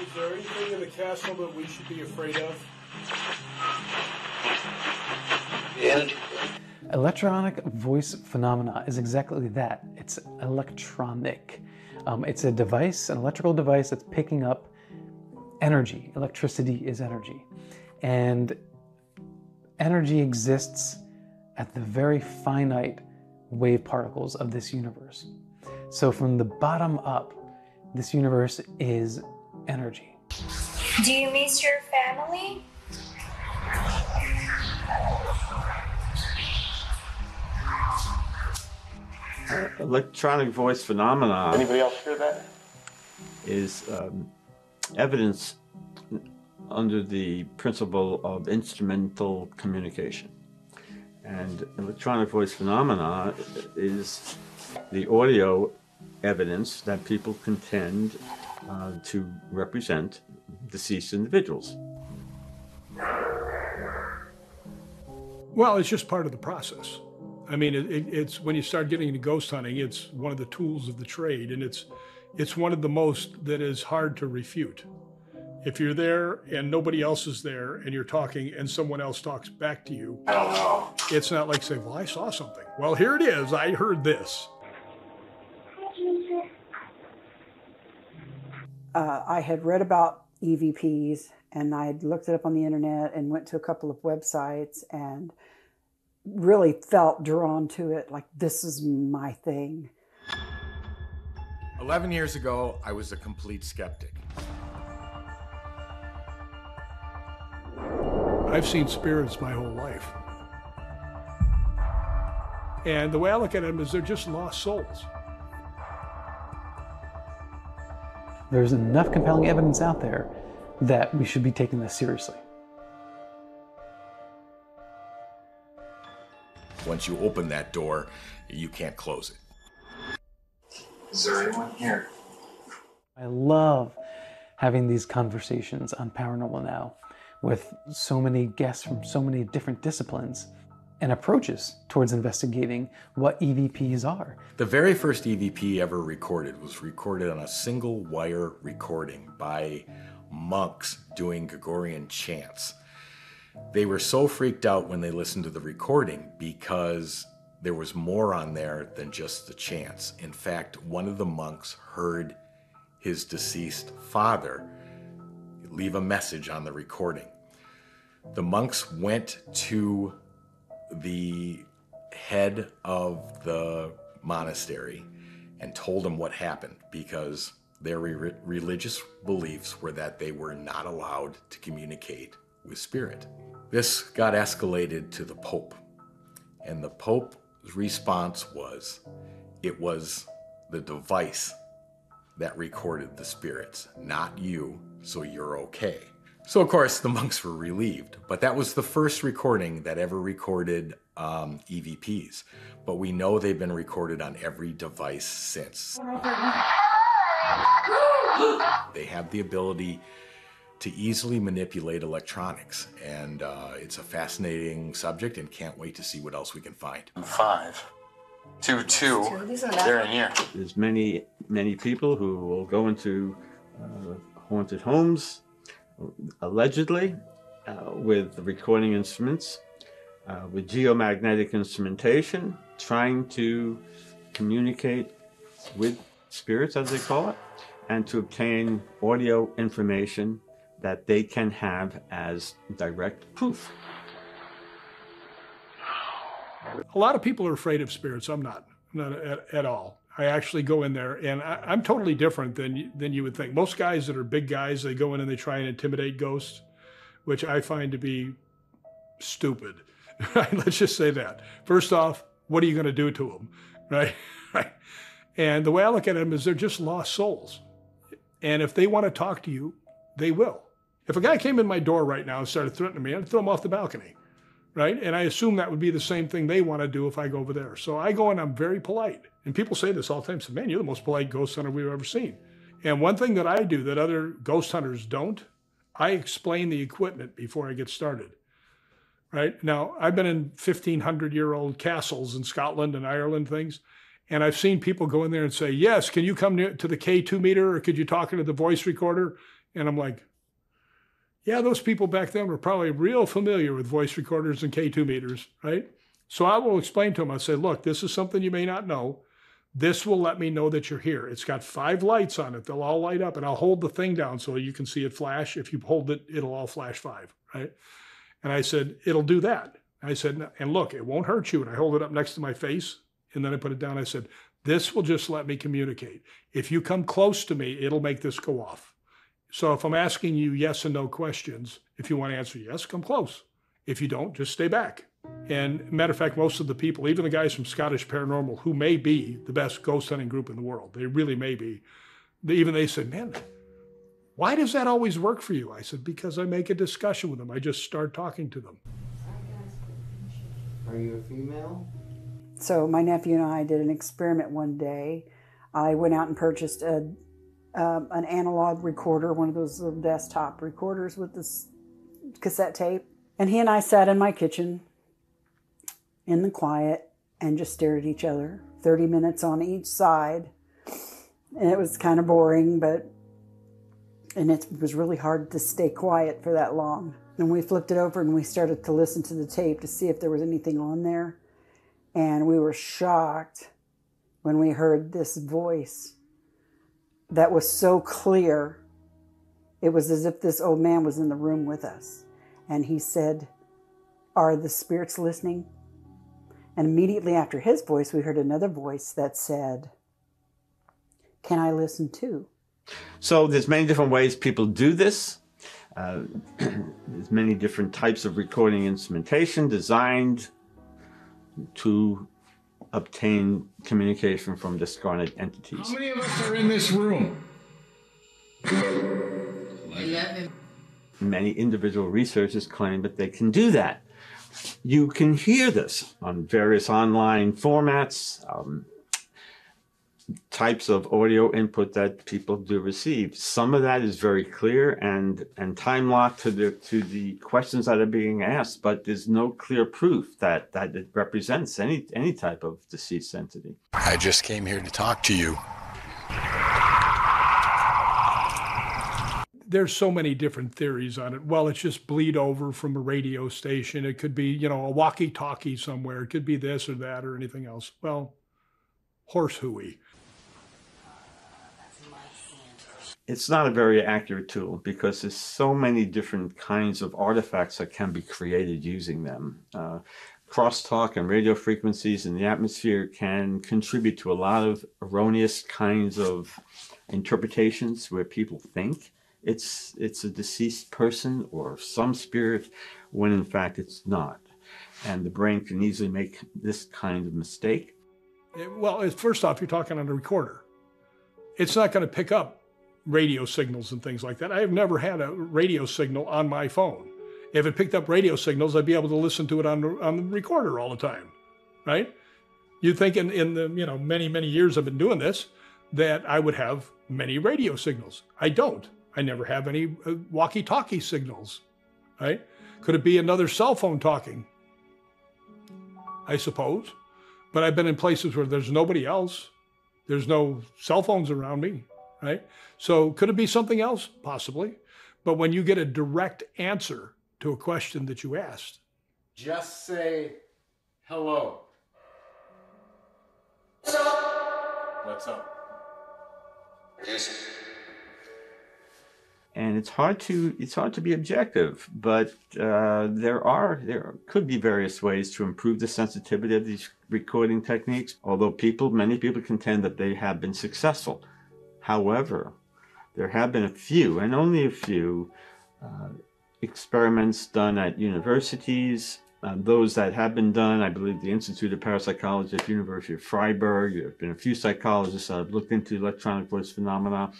Is there anything in the castle that we should be afraid of? And Electronic voice phenomena is exactly that. It's electronic. Um, it's a device, an electrical device that's picking up energy. Electricity is energy. And energy exists at the very finite wave particles of this universe. So from the bottom up, this universe is energy. Do you miss your family? Electronic voice phenomena anybody else hear that? is um, evidence under the principle of instrumental communication. And electronic voice phenomena is the audio evidence that people contend uh, to represent deceased individuals. Well, it's just part of the process. I mean, it, it, it's when you start getting into ghost hunting, it's one of the tools of the trade, and it's it's one of the most that is hard to refute. If you're there and nobody else is there, and you're talking, and someone else talks back to you, I don't know. it's not like say, "Well, I saw something." Well, here it is. I heard this. Uh, I had read about EVPs and I'd looked it up on the internet and went to a couple of websites and really felt drawn to it like this is my thing. 11 years ago, I was a complete skeptic. I've seen spirits my whole life. And the way I look at them is they're just lost souls. There's enough compelling evidence out there that we should be taking this seriously. Once you open that door, you can't close it. Is there anyone here? I love having these conversations on Paranormal Now with so many guests from so many different disciplines and approaches towards investigating what EVPs are. The very first EVP ever recorded was recorded on a single wire recording by monks doing Gregorian chants. They were so freaked out when they listened to the recording because there was more on there than just the chants. In fact, one of the monks heard his deceased father leave a message on the recording. The monks went to the head of the monastery and told him what happened because their re- religious beliefs were that they were not allowed to communicate with spirit. This got escalated to the Pope, and the Pope's response was it was the device that recorded the spirits, not you, so you're okay. So, of course, the monks were relieved, but that was the first recording that ever recorded um, EVPs. But we know they've been recorded on every device since. They have the ability to easily manipulate electronics, and uh, it's a fascinating subject, and can't wait to see what else we can find. Five. Two, two. They're in here. There's many, many people who will go into uh, haunted homes, allegedly, uh, with recording instruments, uh, with geomagnetic instrumentation, trying to communicate with spirits, as they call it, and to obtain audio information that they can have as direct proof. A lot of people are afraid of spirits. I'm not, not at, at all. I actually go in there, and I, I'm totally different than than you would think. Most guys that are big guys, they go in and they try and intimidate ghosts, which I find to be stupid. Let's just say that. First off, what are you going to do to them, right? right? And the way I look at them is they're just lost souls, and if they want to talk to you, they will. If a guy came in my door right now and started threatening me, I'd throw him off the balcony right? And I assume that would be the same thing they want to do if I go over there. So I go and I'm very polite. And people say this all the time. Say, man, you're the most polite ghost hunter we've ever seen. And one thing that I do that other ghost hunters don't, I explain the equipment before I get started. Right now, I've been in 1500 year old castles in Scotland and Ireland, things, and I've seen people go in there and say, "Yes, can you come to the K2 meter, or could you talk into the voice recorder?" And I'm like, yeah, those people back then were probably real familiar with voice recorders and K2 meters, right? So I will explain to them, I say, look, this is something you may not know. This will let me know that you're here. It's got five lights on it. They'll all light up, and I'll hold the thing down so you can see it flash. If you hold it, it'll all flash five, right? And I said, it'll do that. I said, and look, it won't hurt you. And I hold it up next to my face, and then I put it down. I said, this will just let me communicate. If you come close to me, it'll make this go off. So if I'm asking you yes and no questions, if you want to answer yes, come close. If you don't, just stay back. And matter of fact, most of the people, even the guys from Scottish Paranormal, who may be the best ghost hunting group in the world, they really may be. They, even they said, "Man, why does that always work for you?" I said, "Because I make a discussion with them. I just start talking to them." Are you a female? So my nephew and I did an experiment one day. I went out and purchased a um, an analog recorder, one of those little desktop recorders with this cassette tape. And he and I sat in my kitchen in the quiet and just stared at each other, 30 minutes on each side. And it was kind of boring, but, and it was really hard to stay quiet for that long. And we flipped it over and we started to listen to the tape to see if there was anything on there. And we were shocked when we heard this voice that was so clear. It was as if this old man was in the room with us. And he said, Are the spirits listening? And immediately after his voice, we heard another voice that said, Can I listen too? So there's many different ways people do this. Uh, there's many different types of recording instrumentation designed to obtain communication from discarnate entities. How many of us are in this room? Eleven. Many individual researchers claim that they can do that. You can hear this on various online formats, um, types of audio input that people do receive. Some of that is very clear and and time locked to the to the questions that are being asked, but there's no clear proof that that it represents any any type of deceased entity. I just came here to talk to you. There's so many different theories on it. Well, it's just bleed over from a radio station. It could be, you know, a walkie-talkie somewhere. It could be this or that or anything else. Well, horse hooey. It's not a very accurate tool because there's so many different kinds of artifacts that can be created using them. Uh, crosstalk and radio frequencies in the atmosphere can contribute to a lot of erroneous kinds of interpretations where people think it's it's a deceased person or some spirit when in fact it's not. And the brain can easily make this kind of mistake. Well, first off, you're talking on a recorder. It's not going to pick up radio signals and things like that. I have never had a radio signal on my phone. If it picked up radio signals, I'd be able to listen to it on the, on the recorder all the time, right? You'd think in, in the you know many many years I've been doing this that I would have many radio signals. I don't. I never have any uh, walkie-talkie signals, right? Could it be another cell phone talking? I suppose. But I've been in places where there's nobody else. There's no cell phones around me right? So could it be something else? Possibly. But when you get a direct answer to a question that you asked, just say hello. What's up? What's up? And it's hard to it's hard to be objective, but uh, there are there could be various ways to improve the sensitivity of these recording techniques. Although people many people contend that they have been successful. However, there have been a few, and only a few, uh, experiments done at universities. Uh, those that have been done, I believe the Institute of Parapsychology at the University of Freiburg. There have been a few psychologists that have looked into electronic voice phenomena.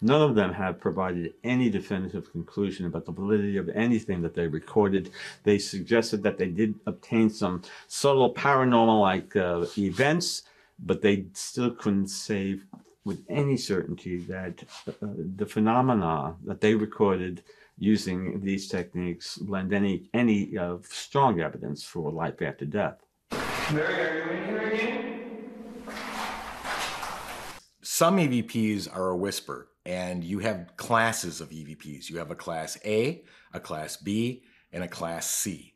None of them have provided any definitive conclusion about the validity of anything that they recorded. They suggested that they did obtain some subtle paranormal like uh, events, but they still couldn't say with any certainty that uh, the phenomena that they recorded using these techniques lend any any uh, strong evidence for life after death. Some EVPs are a whisper. and you have classes of EVPs. You have a class A, a class B, and a class C.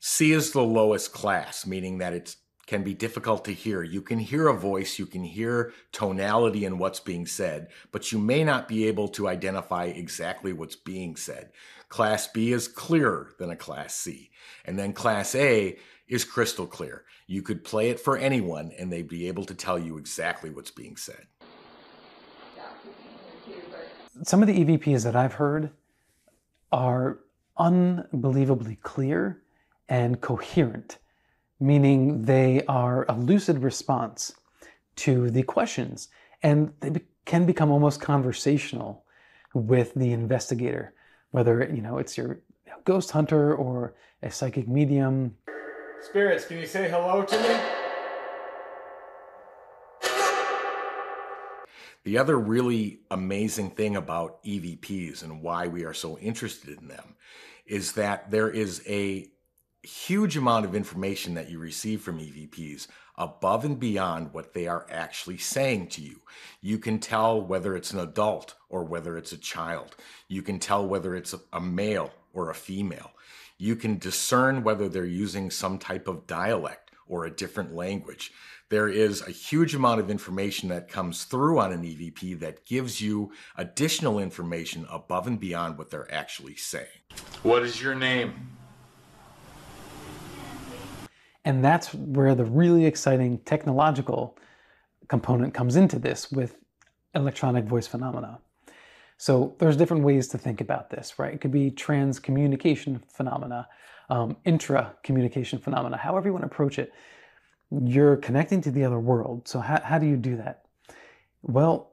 C is the lowest class, meaning that it can be difficult to hear. You can hear a voice, you can hear tonality in what's being said, but you may not be able to identify exactly what's being said. Class B is clearer than a Class C. And then Class A is crystal clear. You could play it for anyone and they'd be able to tell you exactly what's being said. Some of the EVPs that I've heard are unbelievably clear and coherent, meaning they are a lucid response to the questions and they be- can become almost conversational with the investigator, whether you know it's your ghost hunter or a psychic medium. Spirits, can you say hello to me? The other really amazing thing about EVPs and why we are so interested in them is that there is a huge amount of information that you receive from EVPs above and beyond what they are actually saying to you. You can tell whether it's an adult or whether it's a child. You can tell whether it's a male or a female. You can discern whether they're using some type of dialect or a different language there is a huge amount of information that comes through on an EVP that gives you additional information above and beyond what they're actually saying. What is your name? And that's where the really exciting technological component comes into this with electronic voice phenomena. So there's different ways to think about this, right? It could be transcommunication phenomena, um, intra-communication phenomena, however you want to approach it you're connecting to the other world. So, how, how do you do that? Well,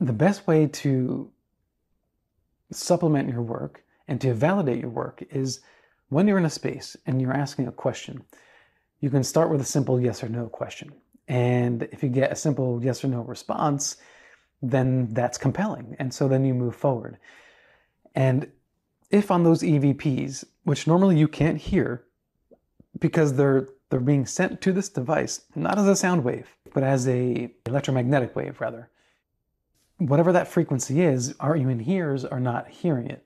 the best way to supplement your work and to validate your work is when you're in a space and you're asking a question, you can start with a simple yes or no question. And if you get a simple yes or no response, then that's compelling. And so then you move forward. And if on those EVPs, which normally you can't hear because they're they're being sent to this device, not as a sound wave, but as a electromagnetic wave rather. Whatever that frequency is, our human ears are not hearing it.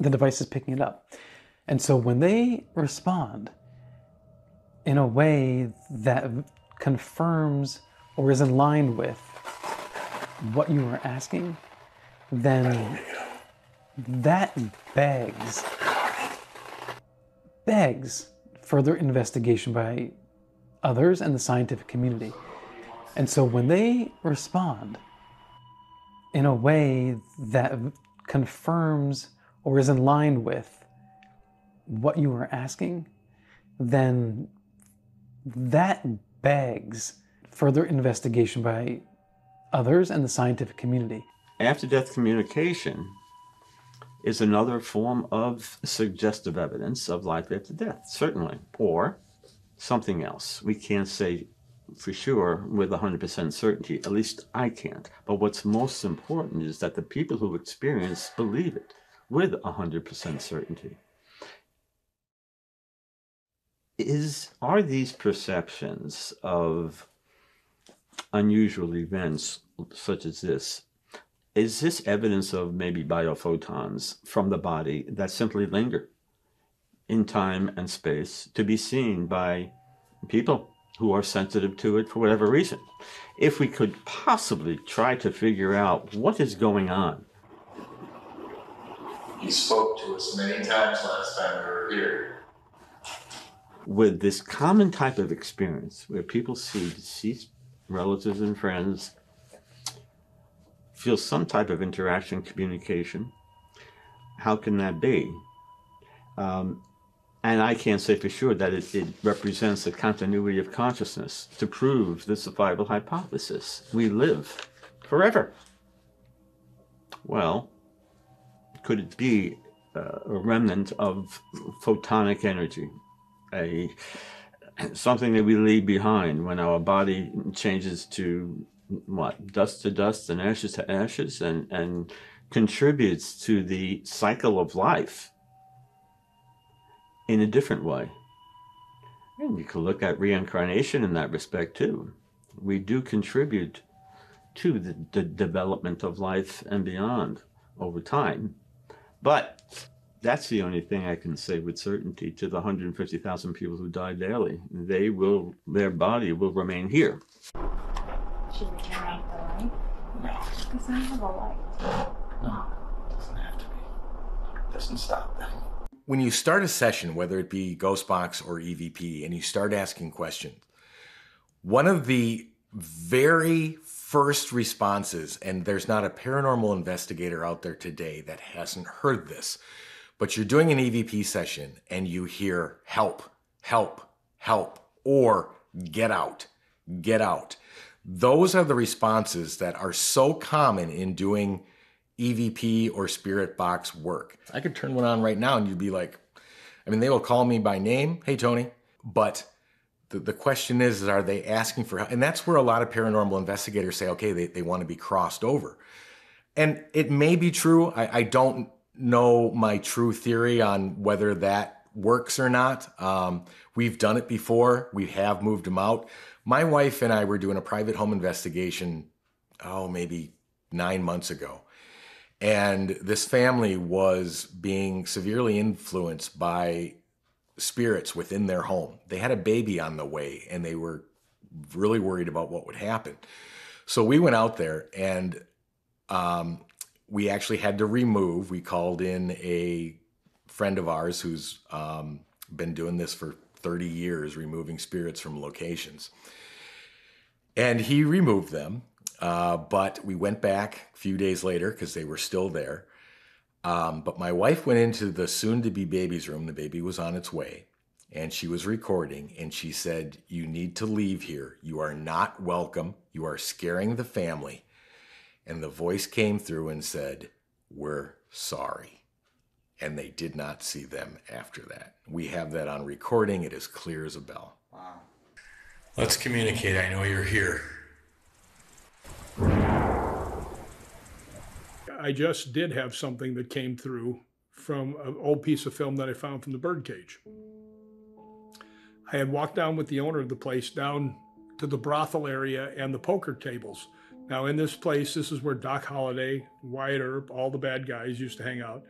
The device is picking it up. And so when they respond in a way that confirms or is in line with what you are asking, then that begs begs further investigation by others and the scientific community. And so when they respond in a way that confirms or is in line with what you are asking, then that begs further investigation by others and the scientific community. After death communication is another form of suggestive evidence of life after death, certainly, or something else. We can't say for sure with 100% certainty, at least I can't. But what's most important is that the people who experience believe it with 100% certainty. Is are these perceptions of unusual events such as this is this evidence of maybe biophotons from the body that simply linger in time and space to be seen by people who are sensitive to it for whatever reason? If we could possibly try to figure out what is going on. He spoke to us many times last time we were here. With this common type of experience where people see deceased relatives and friends feel some type of interaction, communication. How can that be? Um, and I can't say for sure that it, it, represents a continuity of consciousness to prove the survival hypothesis. We live forever. Well, could it be uh, a remnant of photonic energy, a something that we leave behind when our body changes to what dust to dust and ashes to ashes and and contributes to the cycle of life in a different way and you can look at reincarnation in that respect too we do contribute to the, the development of life and beyond over time. But that's the only thing I can say with certainty to the 150,000 people who die daily. They will, their body will remain here. Should we turn off the light? No. Because I have a light. No. It doesn't have to be. It doesn't stop them. When you start a session, whether it be Ghostbox or EVP, and you start asking questions, one of the very first responses, and there's not a paranormal investigator out there today that hasn't heard this, but you're doing an EVP session and you hear help, help, help, or get out, get out. Those are the responses that are so common in doing EVP or spirit box work. I could turn one on right now and you'd be like, I mean, they will call me by name. Hey, Tony. But the, the question is, is, are they asking for help? And that's where a lot of paranormal investigators say, okay, they, they want to be crossed over. And it may be true. I, I don't know my true theory on whether that works or not. Um, we've done it before. We have moved them out. My wife and I were doing a private home investigation, oh, maybe nine months ago. And this family was being severely influenced by spirits within their home. They had a baby on the way and they were really worried about what would happen. So we went out there and um, we actually had to remove, we called in a friend of ours who's um, been doing this for 30 years, removing spirits from locations. And he removed them, uh, but we went back a few days later because they were still there. Um, but my wife went into the soon to be baby's room. The baby was on its way and she was recording and she said, You need to leave here. You are not welcome. You are scaring the family. And the voice came through and said, We're sorry. And they did not see them after that. We have that on recording. It is clear as a bell. Wow. Let's communicate. I know you're here. I just did have something that came through from an old piece of film that I found from the birdcage. I had walked down with the owner of the place down to the brothel area and the poker tables. Now, in this place, this is where Doc Holliday, Wyatt Earp, all the bad guys used to hang out.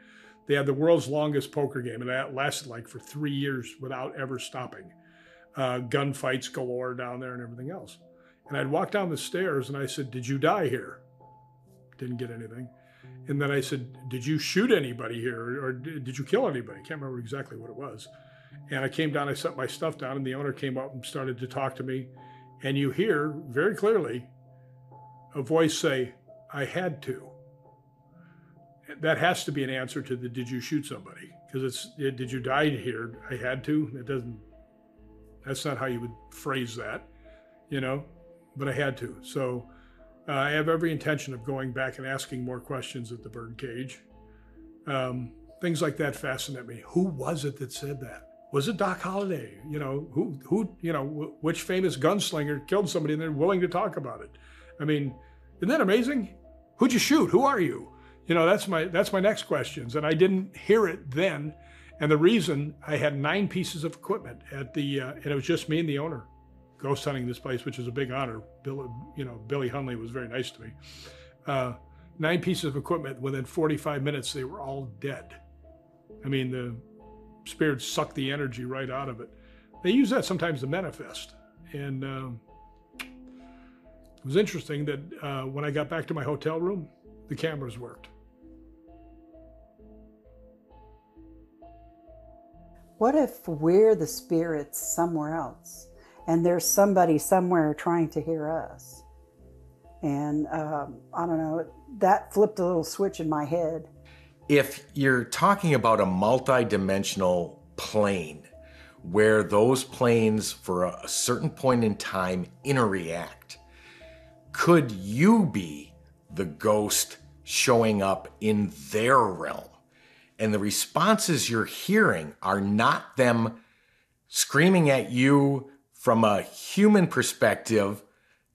They had the world's longest poker game, and that lasted like for three years without ever stopping. Uh, gunfights galore down there and everything else. And I'd walk down the stairs and I said, Did you die here? Didn't get anything. And then I said, Did you shoot anybody here or did you kill anybody? Can't remember exactly what it was. And I came down, I set my stuff down, and the owner came up and started to talk to me. And you hear very clearly a voice say, I had to. That has to be an answer to the did you shoot somebody? Because it's did you die here? I had to. It doesn't, that's not how you would phrase that, you know, but I had to. So uh, I have every intention of going back and asking more questions at the birdcage. Um, things like that fascinate me. Who was it that said that? Was it Doc Holliday? You know, who, who, you know, which famous gunslinger killed somebody and they're willing to talk about it? I mean, isn't that amazing? Who'd you shoot? Who are you? You know, that's my that's my next questions. And I didn't hear it then. And the reason I had nine pieces of equipment at the, uh, and it was just me and the owner, ghost hunting this place, which is a big honor. Bill, you know, Billy Hunley was very nice to me. Uh, nine pieces of equipment. Within 45 minutes, they were all dead. I mean, the spirits sucked the energy right out of it. They use that sometimes to manifest. And um, it was interesting that uh, when I got back to my hotel room, the cameras worked. What if we're the spirits somewhere else and there's somebody somewhere trying to hear us? And um, I don't know, that flipped a little switch in my head if you're talking about a multi-dimensional plane where those planes for a certain point in time interact, could you be the ghost showing up in their realm? And the responses you're hearing are not them screaming at you from a human perspective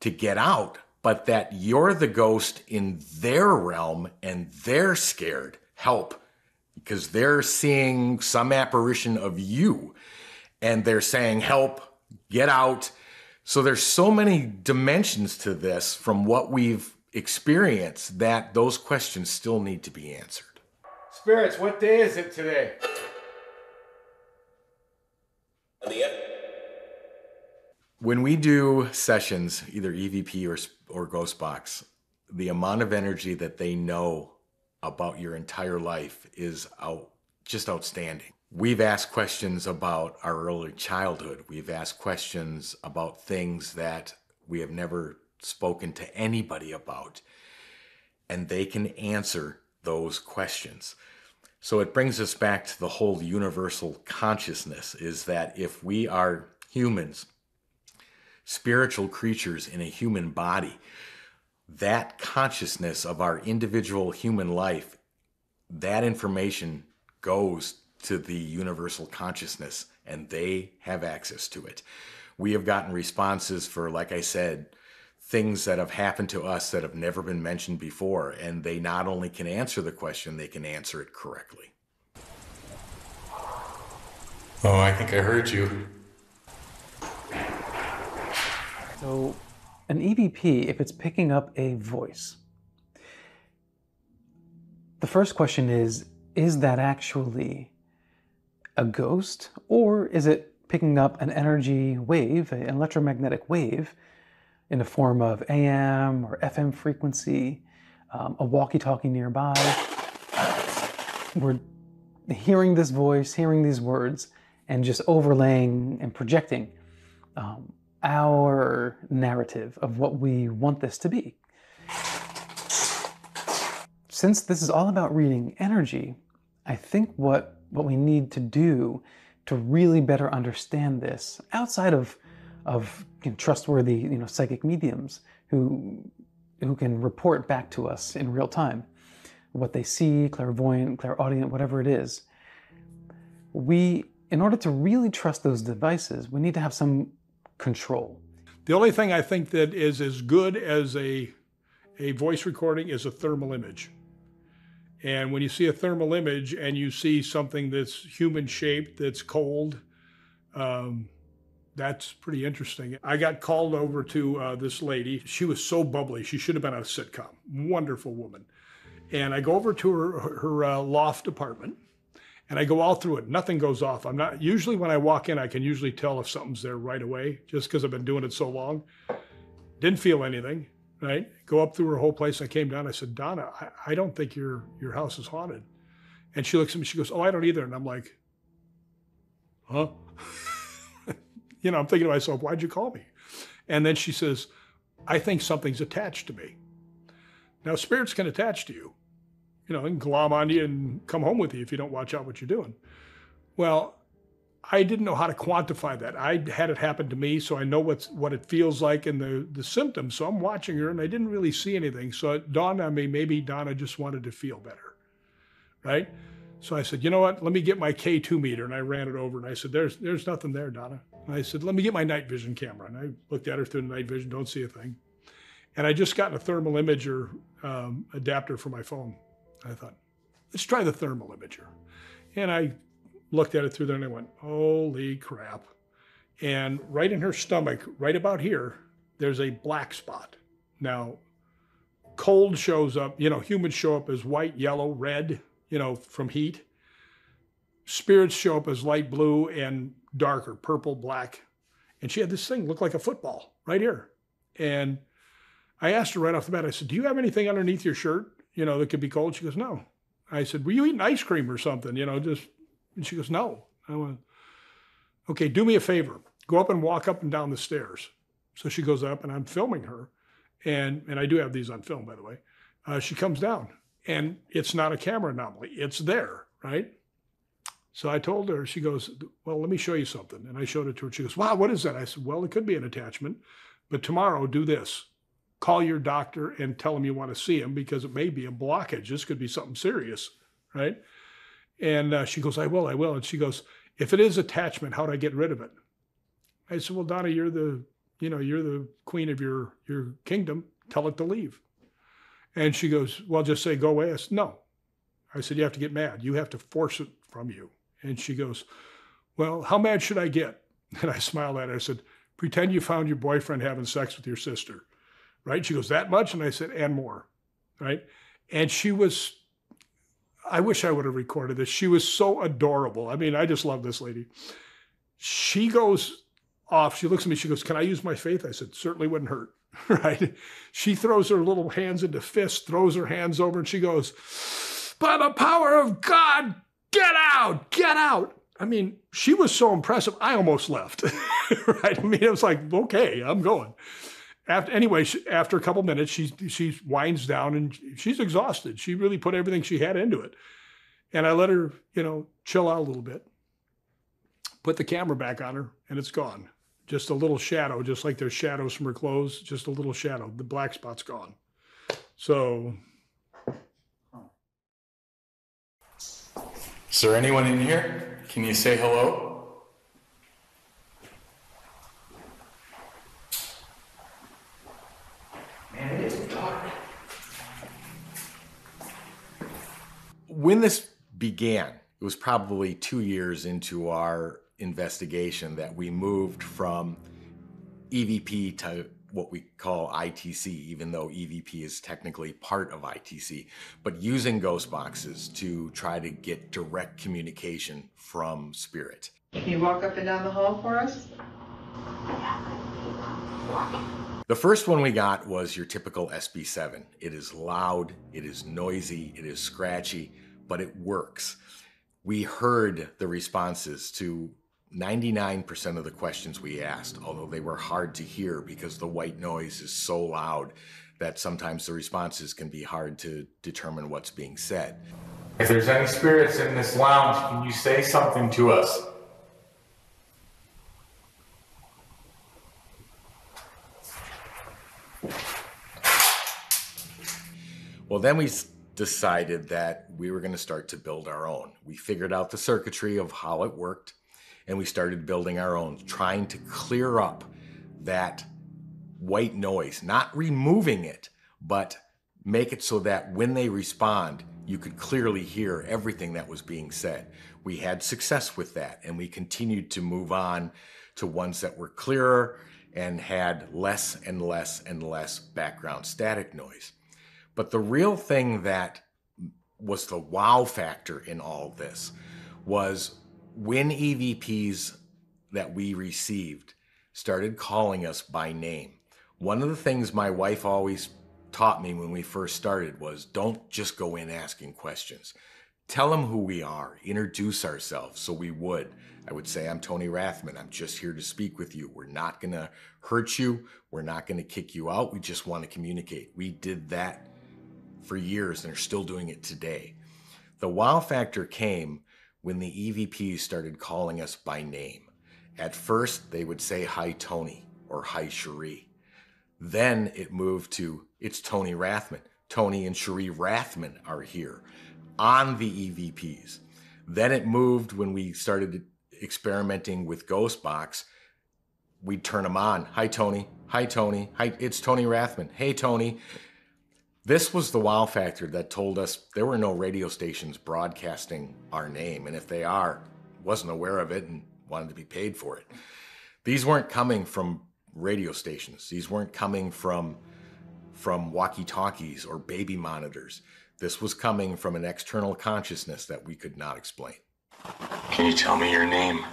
to get out, but that you're the ghost in their realm and they're scared help because they're seeing some apparition of you and they're saying, help, get out. So there's so many dimensions to this from what we've experienced that those questions still need to be answered. Spirits, what day is it today? When we do sessions, either EVP or, or Ghostbox, the amount of energy that they know about your entire life is out, just outstanding. We've asked questions about our early childhood. We've asked questions about things that we have never spoken to anybody about. And they can answer those questions. So it brings us back to the whole universal consciousness is that if we are humans, spiritual creatures in a human body, that consciousness of our individual human life, that information goes to the universal consciousness and they have access to it. We have gotten responses for, like I said, things that have happened to us that have never been mentioned before. And they not only can answer the question, they can answer it correctly. Oh, I think I heard you. So, an EVP, if it's picking up a voice, the first question is Is that actually a ghost? Or is it picking up an energy wave, an electromagnetic wave, in the form of AM or FM frequency, um, a walkie talkie nearby? We're hearing this voice, hearing these words, and just overlaying and projecting um, our narrative of what we want this to be. Since this is all about reading energy, I think what, what we need to do to really better understand this, outside of, of you know, trustworthy you know, psychic mediums who, who can report back to us in real time what they see, clairvoyant, clairaudient, whatever it is, we, in order to really trust those devices, we need to have some control. The only thing I think that is as good as a, a voice recording is a thermal image. And when you see a thermal image and you see something that's human shaped, that's cold, um, that's pretty interesting. I got called over to uh, this lady. She was so bubbly. She should have been on a sitcom. Wonderful woman. And I go over to her, her uh, loft apartment and I go all through it. Nothing goes off. I'm not usually when I walk in, I can usually tell if something's there right away, just because I've been doing it so long. Didn't feel anything. Right? Go up through her whole place. I came down. I said, Donna, I, I don't think your your house is haunted. And she looks at me. She goes, Oh, I don't either. And I'm like, Huh? you know, I'm thinking to myself, Why'd you call me? And then she says, I think something's attached to me. Now, spirits can attach to you you know, and glom on you and come home with you if you don't watch out what you're doing. Well, I didn't know how to quantify that. I had it happen to me, so I know what's what it feels like and the the symptoms. So I'm watching her, and I didn't really see anything. So it dawned on me maybe Donna just wanted to feel better, right? So I said, you know what? Let me get my K2 meter, and I ran it over, and I said, there's there's nothing there, Donna. And I said, let me get my night vision camera, and I looked at her through the night vision, don't see a thing. And I just got a thermal imager um, adapter for my phone. I thought, let's try the thermal imager. And I looked at it through there and I went, holy crap. And right in her stomach, right about here, there's a black spot. Now, cold shows up, you know, humans show up as white, yellow, red, you know, from heat. Spirits show up as light blue and darker, purple, black. And she had this thing look like a football right here. And I asked her right off the bat, I said, Do you have anything underneath your shirt? you know, that could be cold? She goes, no. I said, were you eating ice cream or something? You know, just, and she goes, no. I went, okay, do me a favor. Go up and walk up and down the stairs. So she goes up and I'm filming her. And, and I do have these on film, by the way. Uh, she comes down and it's not a camera anomaly. It's there, right? So I told her, she goes, well, let me show you something. And I showed it to her. She goes, wow, what is that? I said, well, it could be an attachment, but tomorrow do this call your doctor and tell him you want to see him because it may be a blockage. This could be something serious, right? And uh, she goes, I will, I will. And she goes, if it is attachment, how do I get rid of it? I said, well, Donna, you're the, you know, you're the queen of your your kingdom. Tell it to leave. And she goes, well, just say go away. I said, no. I said, you have to get mad. You have to force it from you. And she goes, well, how mad should I get? And I smiled at her. I said, pretend you found your boyfriend having sex with your sister. right? She goes, That much? And I said, And more, right? And she was, I wish I would have recorded this. She was so adorable. I mean, I just love this lady. She goes off, she looks at me, she goes, Can I use my faith? I said, Certainly wouldn't hurt, right? She throws her little hands into fists, throws her hands over, and she goes, By the power of God, get out, get out. I mean, she was so impressive. I almost left. right? I mean, it was like, okay, I'm going. After anyway, she, after a couple minutes, she she winds down and she's exhausted. She really put everything she had into it, and I let her, you know, chill out a little bit. Put the camera back on her, and it's gone. Just a little shadow, just like there's shadows from her clothes. Just a little shadow. The black spot's gone. So Is there anyone in here? Can you say hello? Man, it is dark. When this began, it was probably two years into our investigation that we moved from EVP to what we call ITC, even though EVP is technically part of ITC, but using ghost boxes to try to get direct communication from spirit. Can you walk up and down the hall for us? The first one we got was your typical SB7. It is loud, it is noisy, it is scratchy, but it works. We heard the responses to 99% of the questions we asked, although they were hard to hear because the white noise is so loud that sometimes the responses can be hard to determine what's being said. If there's any spirits in this lounge, can you say something to us? Well, then we decided that we were going to start to build our own. We figured out the circuitry of how it worked and we started building our own, trying to clear up that white noise, not removing it, but make it so that when they respond, you could clearly hear everything that was being said. We had success with that, and we continued to move on to ones that were clearer and had less and less and less background static noise. But the real thing that was the wow factor in all this was when EVPs that we received started calling us by name, one of the things my wife always taught me when we first started was don't just go in asking questions. Tell them who we are, introduce ourselves. So we would. I would say, I'm Tony Rathman. I'm just here to speak with you. We're not going to hurt you. We're not going to kick you out. We just want to communicate. We did that for years and are still doing it today. The wow factor came when the EVPs started calling us by name. At first, they would say, Hi, Tony, or Hi, Cherie. Then it moved to, It's Tony Rathman. Tony and Cherie Rathman are here on the EVPs. Then it moved when we started experimenting with Ghostbox. We'd turn them on. Hi, Tony. Hi, Tony. Hi, it's Tony Rathman. Hey, Tony. This was the wow factor that told us there were no radio stations broadcasting our name, and if they are, wasn't aware of it and wanted to be paid for it. These weren't coming from radio stations. These weren't coming from from walkie-talkies or baby monitors. This was coming from an external consciousness that we could not explain. Can you tell me your name?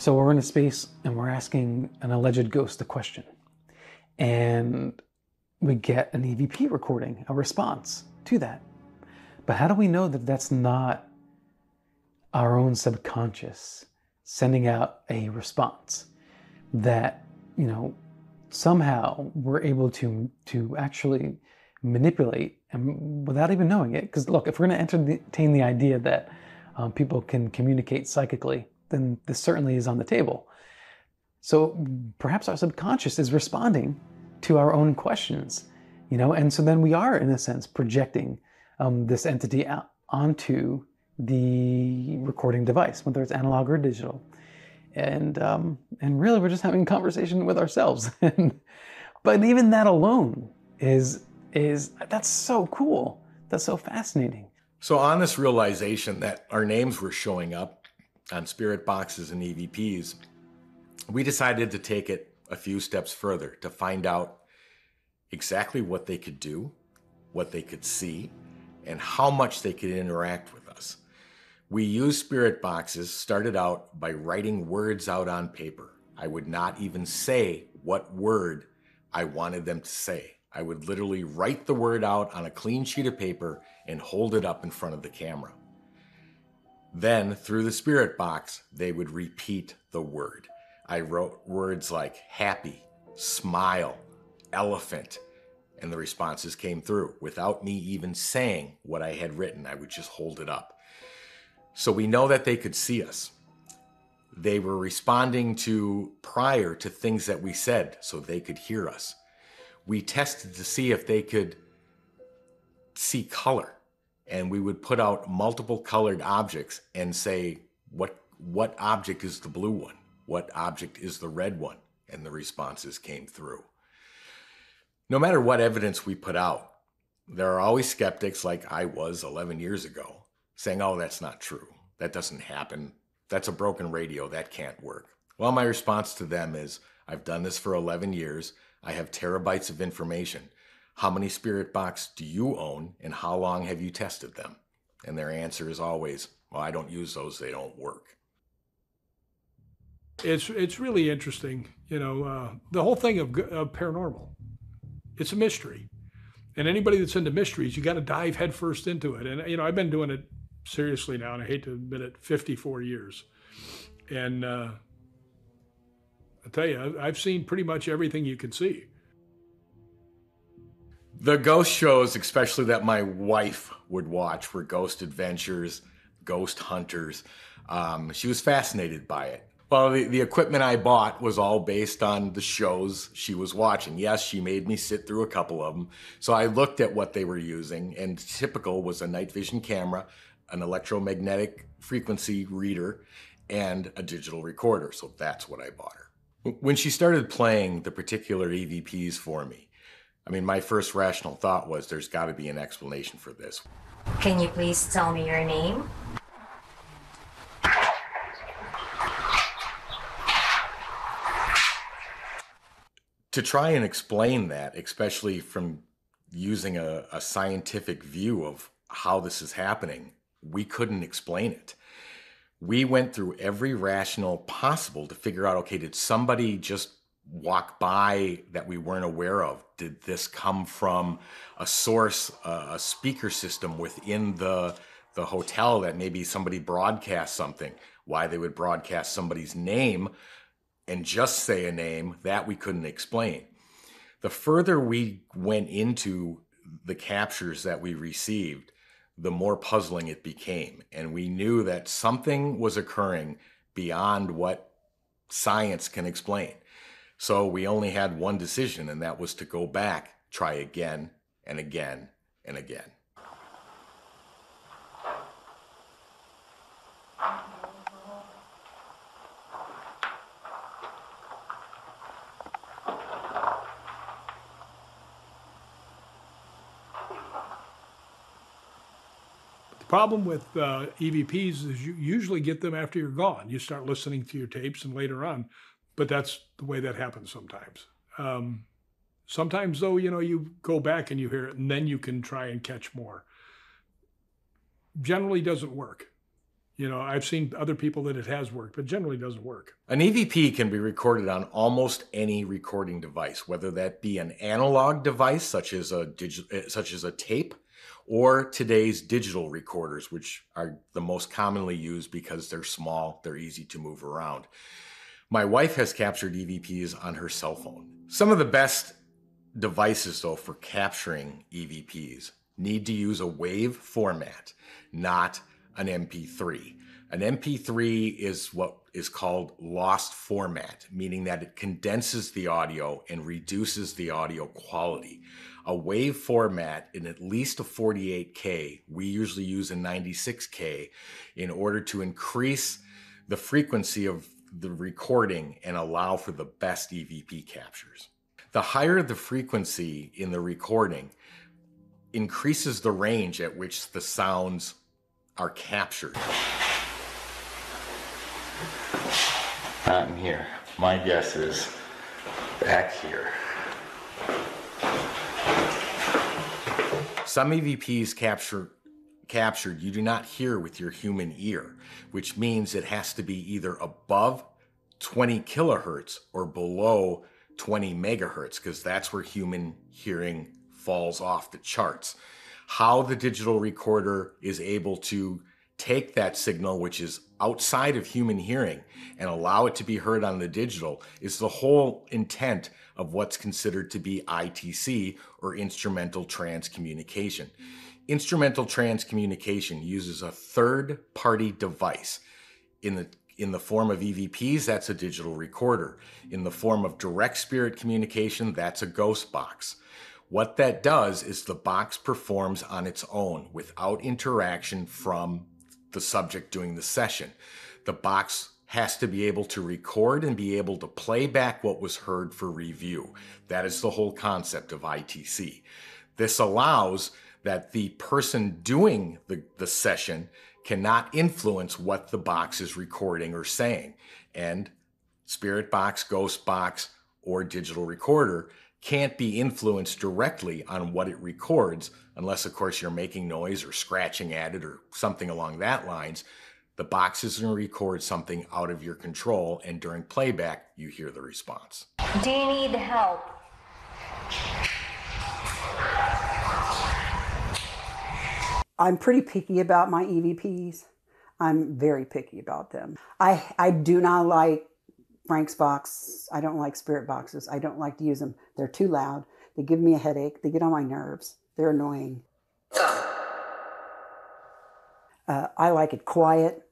So we're in a space and we're asking an alleged ghost a question. And we get an EVP recording, a response to that. But how do we know that that's not our own subconscious sending out a response that, you know, somehow we're able to to actually manipulate and without even knowing it because look if we're going to entertain the idea that um, people can communicate psychically then this certainly is on the table. So perhaps our subconscious is responding to our own questions, you know, and so then we are, in a sense, projecting um, this entity onto the recording device, whether it's analog or digital. And um, and really, we're just having a conversation with ourselves. but even that alone is is that's so cool. That's so fascinating. So on this realization that our names were showing up on spirit boxes and EVPs, we decided to take it a few steps further to find out exactly what they could do, what they could see, and how much they could interact with us. We used spirit boxes, started out by writing words out on paper. I would not even say what word I wanted them to say. I would literally write the word out on a clean sheet of paper and hold it up in front of the camera. Then, through the spirit box, they would repeat the word. I wrote words like happy, smile, elephant, and the responses came through without me even saying what I had written. I would just hold it up. So we know that they could see us. They were responding to prior to things that we said so they could hear us. We tested to see if they could see color and we would put out multiple colored objects and say what what object is the blue one what object is the red one? And the responses came through. No matter what evidence we put out, there are always skeptics, like I was 11 years ago, saying, oh, that's not true. That doesn't happen. That's a broken radio. That can't work. Well, my response to them is I've done this for 11 years. I have terabytes of information. How many spirit box do you own and how long have you tested them? And their answer is always, well, I don't use those. They don't work. It's it's really interesting, you know, uh, the whole thing of, of paranormal. It's a mystery, and anybody that's into mysteries, you got to dive headfirst into it. And you know, I've been doing it seriously now, and I hate to admit it, 54 years, and uh, I tell you, I've seen pretty much everything you can see. The ghost shows, especially that my wife would watch, were Ghost Adventures, Ghost Hunters. Um, she was fascinated by it. Well, the, the equipment I bought was all based on the shows she was watching. Yes, she made me sit through a couple of them. So I looked at what they were using, and typical was a night vision camera, an electromagnetic frequency reader, and a digital recorder. So that's what I bought her. When she started playing the particular EVPs for me, I mean, my first rational thought was there's got to be an explanation for this. Can you please tell me your name? to try and explain that, especially from using a, a, scientific view of how this is happening, we couldn't explain it. We went through every rational possible to figure out okay, did somebody just walk by that we weren't aware of? Did this come from a source, a speaker system within the, the hotel that maybe somebody broadcast something? Why they would broadcast somebody's name and just say a name, that we couldn't explain. The further we went into the captures that we received, the more puzzling it became. And we knew that something was occurring beyond what science can explain. So we only had one decision, and that was to go back, try again and again and again. The problem with uh, EVPs is you usually get them after you're gone. You start listening to your tapes and later on, but that's the way that happens sometimes. Um, sometimes though, you know, you go back and you hear it and then you can try and catch more. Generally doesn't work. You know, I've seen other people that it has worked, but generally doesn't work. An EVP can be recorded on almost any recording device, whether that be an analog device such as a digital, such as a tape, or today's digital recorders, which are the most commonly used because they're small, they're easy to move around. My wife has captured EVPs on her cell phone. Some of the best devices, though, for capturing EVPs need to use a WAV format, not an MP3. An MP3 is what is called lost format, meaning that it condenses the audio and reduces the audio quality a wave format in at least a 48K. We usually use a 96K in order to increase the frequency of the recording and allow for the best EVP captures. The higher the frequency in the recording increases the range at which the sounds are captured. I'm here. My guess is back here. Some EVPs capture captured you do not hear with your human ear, which means it has to be either above 20 kilohertz or below 20 megahertz, because that's where human hearing falls off the charts. How the digital recorder is able to take that signal, which is outside of human hearing, and allow it to be heard on the digital is the whole intent of what's considered to be ITC or instrumental transcommunication. Instrumental transcommunication uses a third party device. In the in the form of EVPs, that's a digital recorder. In the form of direct spirit communication, that's a ghost box. What that does is the box performs on its own without interaction from the subject doing the session. The box has to be able to record and be able to play back what was heard for review. That is the whole concept of ITC. This allows that the person doing the, the session cannot influence what the box is recording or saying. And Spirit Box, Ghost Box, or digital recorder can't be influenced directly on what it records, unless, of course, you're making noise or scratching at it or something along that lines. The box is going to record something out of your control, and during playback, you hear the response. Do you need help? I'm pretty picky about my EVPs. I'm very picky about them. I, I do not like Frank's box. I don't like spirit boxes. I don't like to use them. They're too loud. They give me a headache. They get on my nerves. They're annoying. Uh, I like it quiet.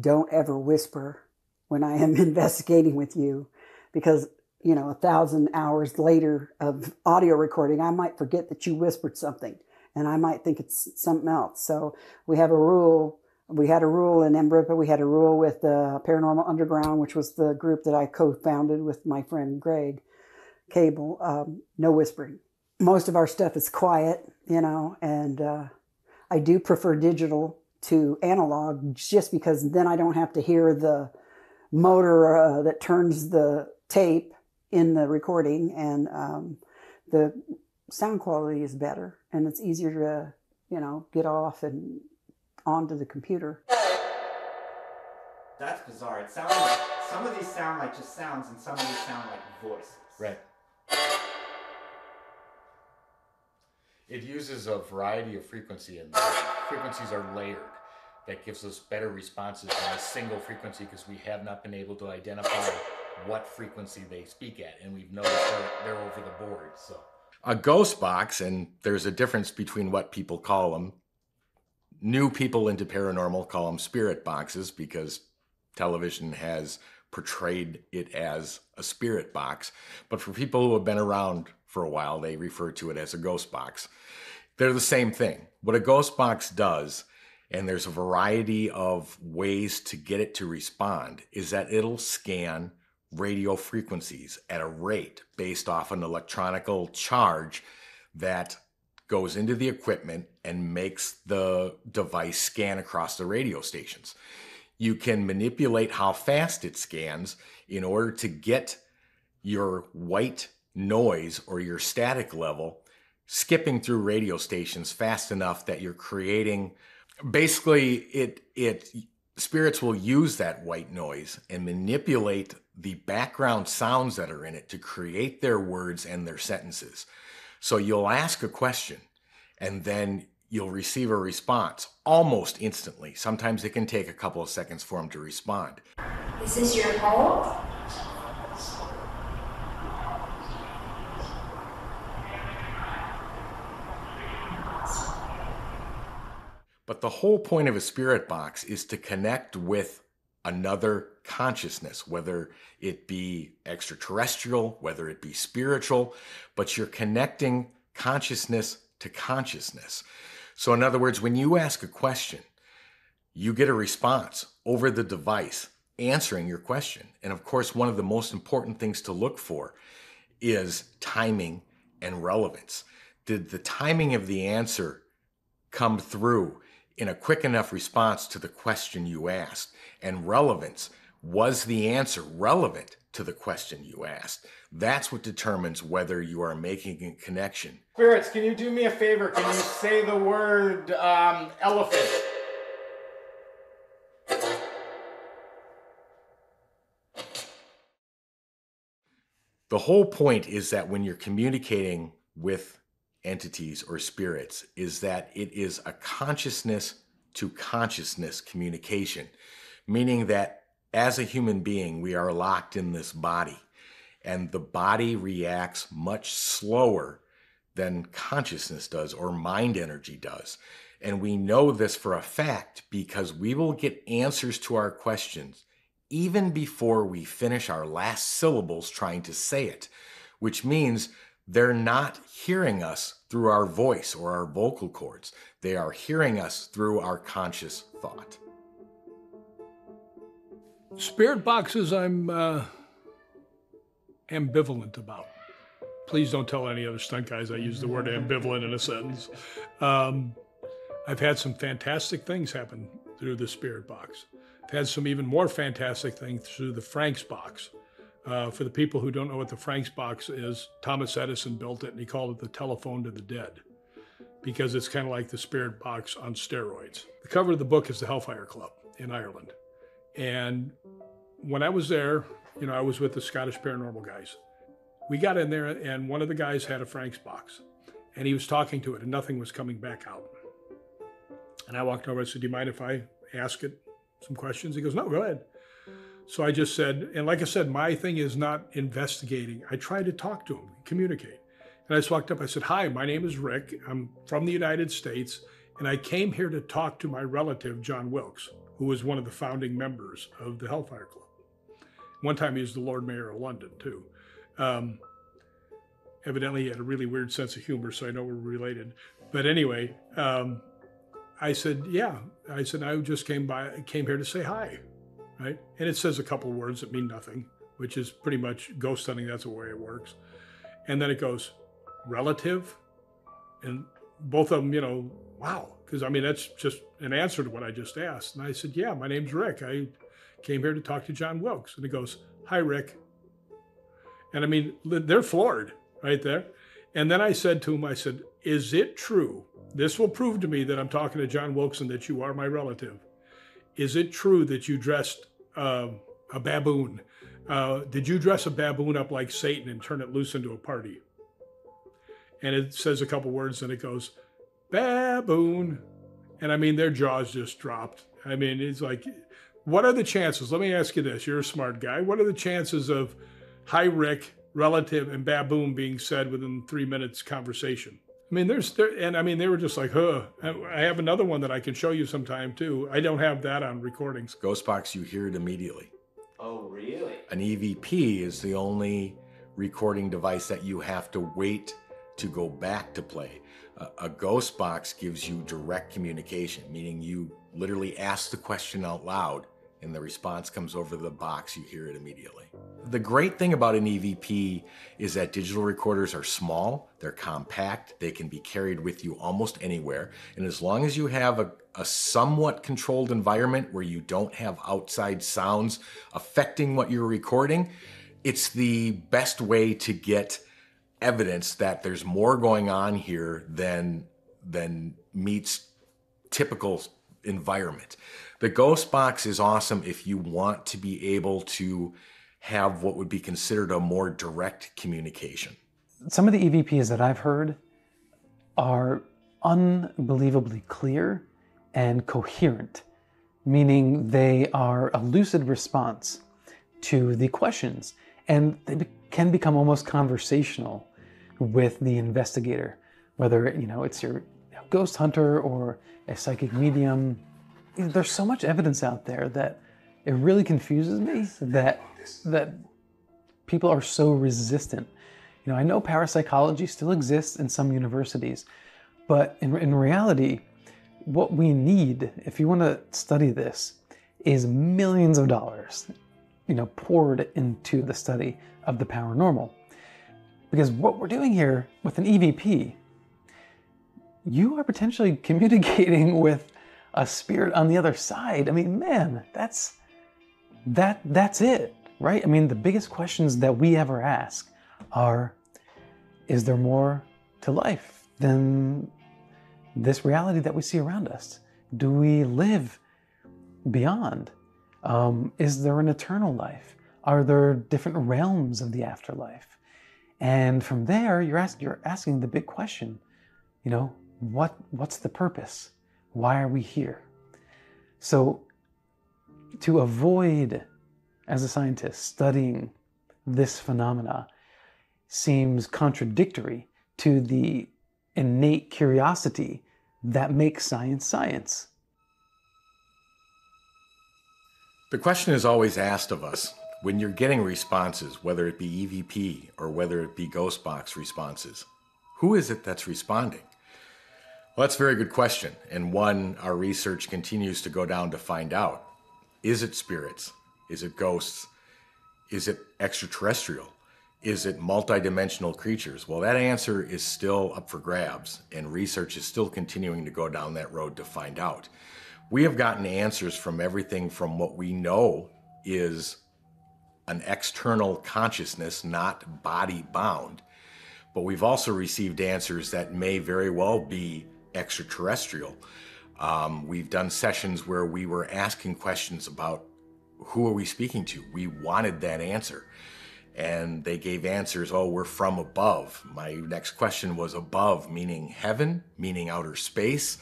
Don't ever whisper when I am investigating with you because, you know, a thousand hours later of audio recording, I might forget that you whispered something and I might think it's something else. So we have a rule. We had a rule in MBRIPA. We had a rule with the Paranormal Underground, which was the group that I co-founded with my friend Greg Cable. Um, no whispering. Most of our stuff is quiet, you know, and uh, I do prefer digital to analog just because then I don't have to hear the motor uh, that turns the tape in the recording and um, the sound quality is better and it's easier to, you know, get off and onto the computer. That's bizarre. It sounds like some of these sound like just sounds and some of these sound like voices. Right. It uses a variety of frequency and the frequencies are layered. That gives us better responses than a single frequency because we have not been able to identify what frequency they speak at. And we've noticed they're, they're over the board. So a ghost box, and there's a difference between what people call them. New people into paranormal call them spirit boxes because television has portrayed it as a spirit box. But for people who have been around for a while, they refer to it as a ghost box. They're the same thing. What a ghost box does, and there's a variety of ways to get it to respond, is that it'll scan radio frequencies at a rate based off an electronical charge that goes into the equipment and makes the device scan across the radio stations. You can manipulate how fast it scans in order to get your white noise or your static level skipping through radio stations fast enough that you're creating basically it it spirits will use that white noise and manipulate the background sounds that are in it to create their words and their sentences. So you'll ask a question and then you'll receive a response almost instantly. Sometimes it can take a couple of seconds for them to respond. Is this your home? But the whole point of a spirit box is to connect with another consciousness, whether it be extraterrestrial, whether it be spiritual, but you're connecting consciousness to consciousness. So, in other words, when you ask a question, you get a response over the device answering your question. And of course, one of the most important things to look for is timing and relevance. Did the timing of the answer come through in a quick enough response to the question you asked? And relevance Was the answer relevant to the question you asked? That's what determines whether you are making a connection. Spirits, can you do me a favor? Can you say the word um, elephant? The whole point is that when you're communicating with entities or spirits, is that it is a consciousness to consciousness communication, meaning that as a human being, we are locked in this body, and the body reacts much slower than consciousness does or mind energy does. And we know this for a fact because we will get answers to our questions even before we finish our last syllables trying to say it, which means they're not hearing us through our voice or our vocal cords. They are hearing us through our conscious thought. Spirit boxes, I'm uh, ambivalent about. Please don't tell any other stunt guys I use the word ambivalent in a sentence. Um, I've had some fantastic things happen through the spirit box. I've had some even more fantastic things through the Frank's box. Uh, for the people who don't know what the Frank's box is, Thomas Edison built it and he called it the telephone to the dead because it's kind of like the spirit box on steroids. The cover of the book is the Hellfire Club in Ireland. And when I was there, you know, I was with the Scottish paranormal guys. We got in there and one of the guys had a Frank's box and he was talking to it and nothing was coming back out. And I walked over and said, Do you mind if I ask it some questions? He goes, No, go ahead. So I just said, and like I said, my thing is not investigating. I try to talk to him, communicate. And I just walked up, I said, Hi, my name is Rick. I'm from the United States, and I came here to talk to my relative, John Wilkes, who was one of the founding members of the Hellfire Club. One time he was the Lord Mayor of London, too. Um, evidently, he had a really weird sense of humor, so I know we're related. But anyway, um, I said, Yeah. I said, I just came by, came here to say hi right? And it says a couple words that mean nothing, which is pretty much ghost hunting. That's the way it works. And then it goes relative, and both of them, you know, wow, because I mean that's just an answer to what I just asked. And I said, yeah, my name's Rick. I came here to talk to John Wilkes. And he goes, hi, Rick. And I mean, they're floored right there. And then I said to him, I said, is it true? This will prove to me that I'm talking to John Wilkes and that you are my relative. Is it true that you dressed uh, a baboon? Uh, did you dress a baboon up like Satan and turn it loose into a party? And it says a couple words and it goes, baboon. And I mean, their jaws just dropped. I mean, it's like, what are the chances? Let me ask you this. You're a smart guy. What are the chances of hi, Rick, relative, and baboon being said within three minutes conversation? I mean, there's there, and I mean, they were just like, huh. I have another one that I can show you sometime too. I don't have that on recordings. Ghostbox, you hear it immediately. Oh, really? An EVP is the only recording device that you have to wait to go back to play. A, a ghost box gives you direct communication, meaning you literally ask the question out loud and the response comes over the box, you hear it immediately. The great thing about an EVP is that digital recorders are small, they're compact, they can be carried with you almost anywhere. And as long as you have a, a somewhat controlled environment where you don't have outside sounds affecting what you're recording, it's the best way to get evidence that there's more going on here than, than meets typical environment. The Ghost Box is awesome if you want to be able to have what would be considered a more direct communication. Some of the EVPs that I've heard are unbelievably clear and coherent, meaning they are a lucid response to the questions and they can become almost conversational with the investigator, whether you know it's your ghost hunter or a psychic medium. There's so much evidence out there that it really confuses me that that people are so resistant. You know, I know parapsychology still exists in some universities, but in, in reality, what we need, if you want to study this, is millions of dollars, you know, poured into the study of the paranormal. Because what we're doing here with an EVP, you are potentially communicating with a spirit on the other side. I mean, man, that's that that's it, right? I mean, the biggest questions that we ever ask are is there more to life than this reality that we see around us? Do we live beyond? Um, is there an eternal life? Are there different realms of the afterlife? And from there, you're, ask, you're asking the big question, you know, what, what's the purpose? Why are we here? So, to avoid, as a scientist, studying this phenomena seems contradictory to the innate curiosity that makes science science. The question is always asked of us when you're getting responses, whether it be EVP or whether it be Ghostbox responses, who is it that's responding? Well, that's a very good question, and one our research continues to go down to find out. Is it spirits? Is it ghosts? Is it extraterrestrial? Is it multidimensional creatures? Well, that answer is still up for grabs, and research is still continuing to go down that road to find out. We have gotten answers from everything from what we know is an external consciousness, not body bound, but we've also received answers that may very well be extraterrestrial. Um, we've done sessions where we were asking questions about who are we speaking to? We wanted that answer. And they gave answers, oh, we're from above. My next question was above, meaning heaven, meaning outer space.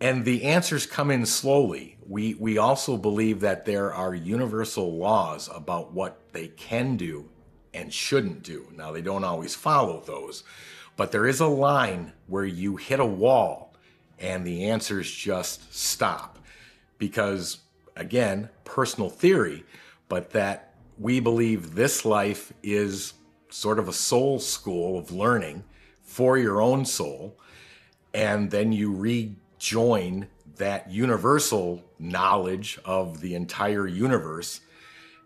And the answers come in slowly. We, we also believe that there are universal laws about what they can do and shouldn't do. Now, they don't always follow those, but there is a line where you hit a wall and the answers just stop. Because, again, personal theory, but that we believe this life is sort of a soul school of learning for your own soul. And then you rejoin that universal knowledge of the entire universe.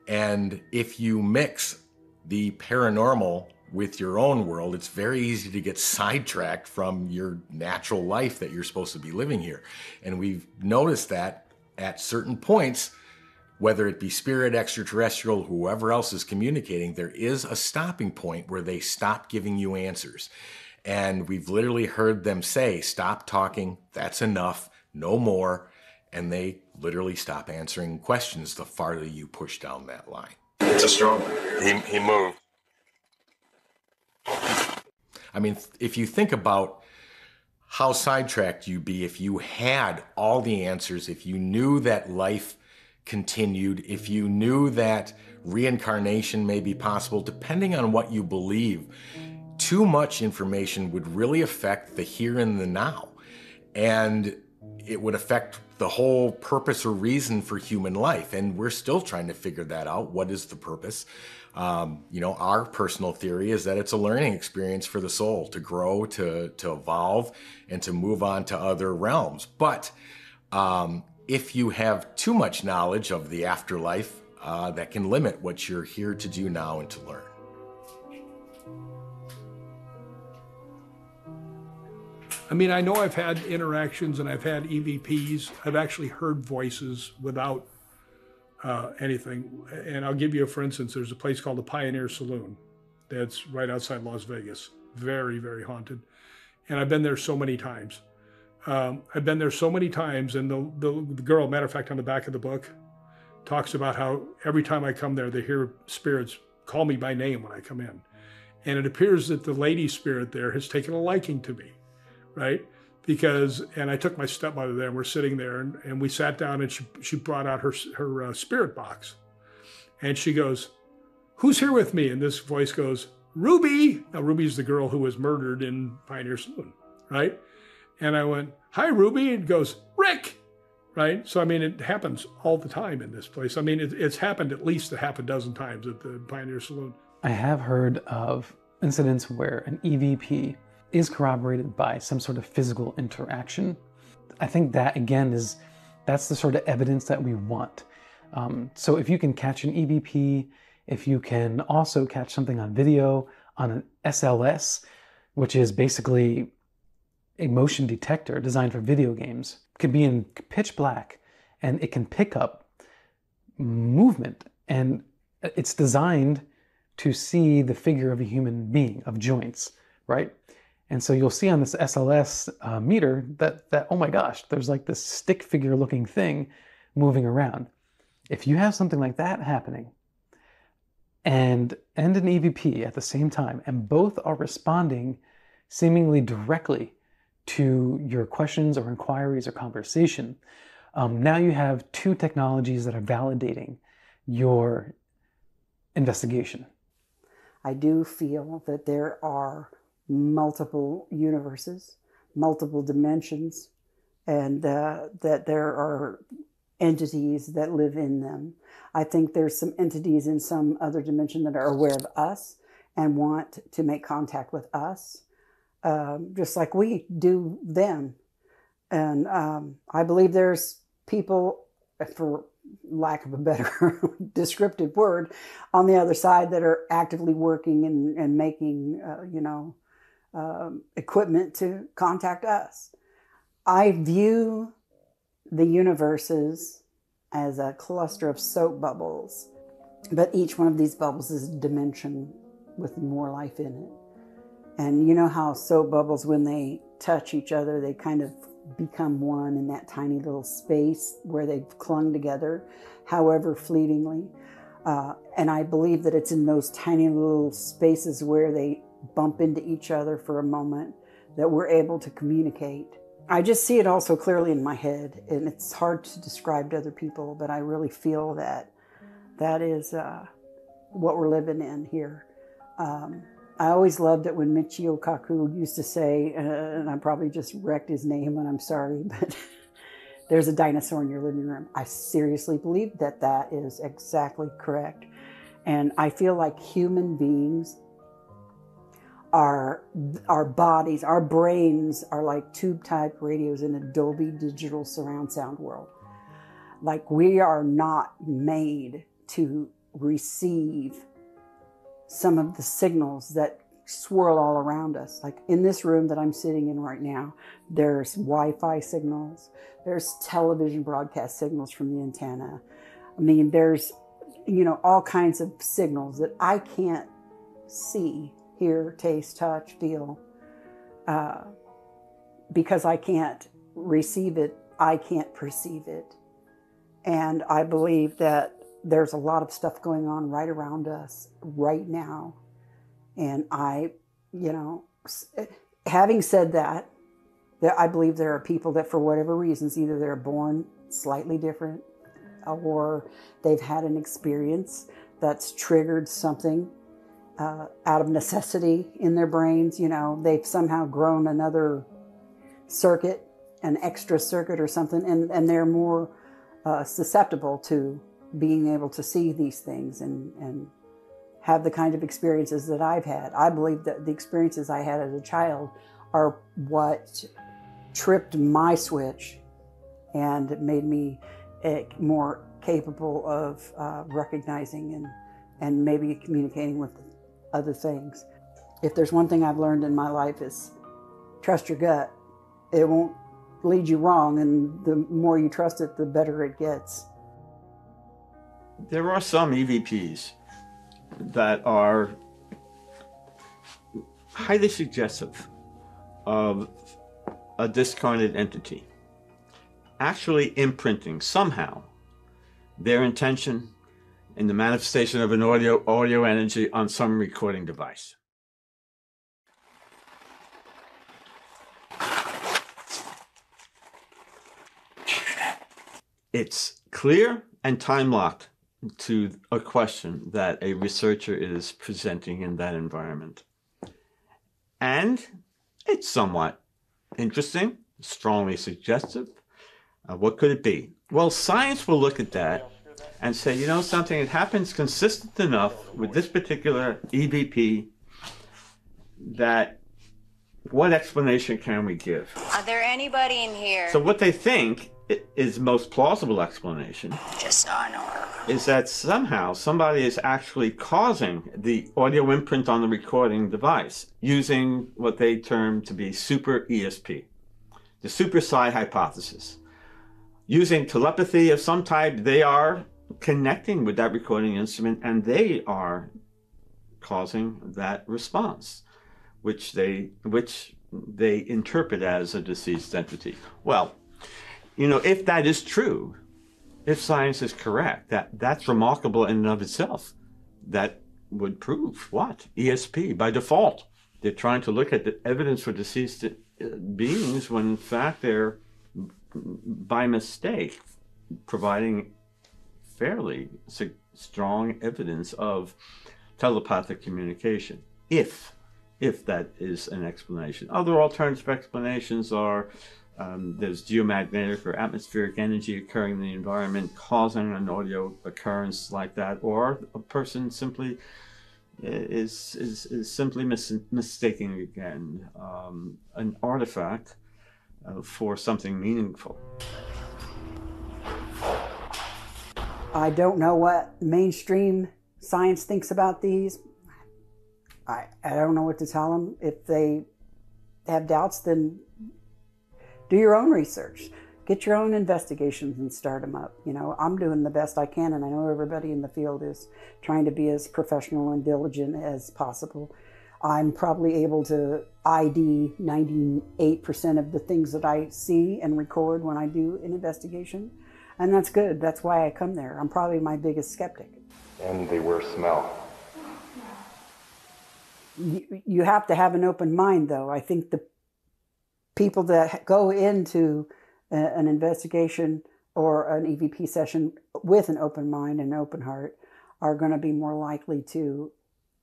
And if you mix the paranormal with your own world, it's very easy to get sidetracked from your natural life that you're supposed to be living here. And we've noticed that at certain points, whether it be spirit, extraterrestrial, whoever else is communicating, there is a stopping point where they stop giving you answers. And we've literally heard them say, Stop talking, that's enough, no more. And they literally stop answering questions the farther you push down that line. It's a strong one. He, he moved. I mean, if you think about how sidetracked you'd be if you had all the answers, if you knew that life continued, if you knew that reincarnation may be possible, depending on what you believe, too much information would really affect the here and the now. And it would affect the whole purpose or reason for human life. And we're still trying to figure that out. What is the purpose? Um, you know, our personal theory is that it's a learning experience for the soul to grow, to, to evolve, and to move on to other realms. But um, if you have too much knowledge of the afterlife, uh, that can limit what you're here to do now and to learn. I mean, I know I've had interactions and I've had EVPs. I've actually heard voices without uh, anything. And I'll give you for instance. There's a place called the Pioneer Saloon that's right outside Las Vegas. Very, very haunted. And I've been there so many times. Um, I've been there so many times, and the, the, the girl, matter of fact, on the back of the book, talks about how every time I come there, they hear spirits call me by name when I come in. And it appears that the lady spirit there has taken a liking to me, right? Because, and I took my stepmother there, and we're sitting there, and, and we sat down, and she, she brought out her, her uh, spirit box. And she goes, Who's here with me? And this voice goes, Ruby. Now, Ruby's the girl who was murdered in Pioneer Saloon, right? And I went, Hi, Ruby. And goes, Rick. Right. So, I mean, it happens all the time in this place. I mean, it, it's happened at least a half a dozen times at the Pioneer Saloon. I have heard of incidents where an EVP is corroborated by some sort of physical interaction. I think that, again, is that's the sort of evidence that we want. Um, so, if you can catch an EVP, if you can also catch something on video on an SLS, which is basically a motion detector designed for video games, could be in pitch black and it can pick up movement, and it's designed to see the figure of a human being, of joints, right? And so you'll see on this SLS uh, meter that, that, oh my gosh, there's like this stick figure looking thing moving around. If you have something like that happening and, and an EVP at the same time, and both are responding seemingly directly to your questions or inquiries or conversation, um, now you have two technologies that are validating your investigation. I do feel that there are multiple universes, multiple dimensions, and uh, that there are entities that live in them. I think there's some entities in some other dimension that are aware of us and want to make contact with us, um, just like we do them. And um, I believe there's people, for lack of a better descriptive word, on the other side that are actively working and, and making, uh, you know, um, equipment to contact us. I view the universes as a cluster of soap bubbles, but each one of these bubbles is a dimension with more life in it. And you know how soap bubbles, when they touch each other, they kind of become one in that tiny little space where they've clung together, however fleetingly. Uh, and I believe that it's in those tiny little spaces where they bump into each other for a moment that we're able to communicate. I just see it also clearly in my head, and it's hard to describe to other people, but I really feel that that is uh, what we're living in here. Um, I always loved it when Michio Kaku used to say, uh, and I probably just wrecked his name, and I'm sorry, but there's a dinosaur in your living room. I seriously believe that that is exactly correct. And I feel like human beings our our bodies, our brains are like tube type radios in a Dolby digital surround sound world. Like we are not made to receive some of the signals that swirl all around us. Like in this room that I'm sitting in right now, there's Wi-Fi signals, there's television broadcast signals from the antenna. I mean, there's you know all kinds of signals that I can't see hear, taste, touch, feel. Uh, because I can't receive it, I can't perceive it. And I believe that there's a lot of stuff going on right around us right now. And I, you know, having said that, that I believe there are people that, for whatever reasons, either they're born slightly different or they've had an experience that's triggered something uh, out of necessity in their brains. You know, they've somehow grown another circuit, an extra circuit or something, and, and they're more uh, susceptible to being able to see these things and, and have the kind of experiences that I've had. I believe that the experiences I had as a child are what tripped my switch and made me uh, more capable of uh, recognizing and, and maybe communicating with other things. If there's one thing I've learned in my life is trust your gut. It won't lead you wrong, and the more you trust it, the better it gets. There are some EVPs that are highly suggestive of a discarnate entity actually imprinting somehow their intention in the manifestation of an audio audio energy on some recording device. It's clear and time locked to a question that a researcher is presenting in that environment. And it's somewhat interesting, strongly suggestive. Uh, what could it be? Well, science will look at that and say, you know something, it happens consistent enough with this particular EVP that what explanation can we give? Are there anybody in here? So what they think is most plausible explanation just is that somehow somebody is actually causing the audio imprint on the recording device using what they term to be super ESP, the super psi hypothesis. Using telepathy of some type, they are connecting with that recording instrument and they are causing that response, which they which they interpret as a deceased entity. Well, you know, if that is true, if science is correct, that that's remarkable in and of itself. That would prove what ESP by default. They're trying to look at the evidence for deceased uh, beings when in fact they're by mistake providing fairly strong evidence of telepathic communication if if that is an explanation other alternative explanations are um, there's geomagnetic or atmospheric energy occurring in the environment causing an audio occurrence like that, or a person simply is is, is simply mis- mistaking again um, an artifact uh, for something meaningful. I don't know what mainstream science thinks about these. I, I don't know what to tell them. If they have doubts, then do your own research get your own investigations and start them up you know i'm doing the best i can and i know everybody in the field is trying to be as professional and diligent as possible i'm probably able to id 98% of the things that i see and record when i do an investigation and that's good. That's why i come there. I'm probably my biggest skeptic. And they were smell. You, you have to have an open mind though. I think the people that go into a, an investigation or an EVP session with an open mind and open heart are going to be more likely to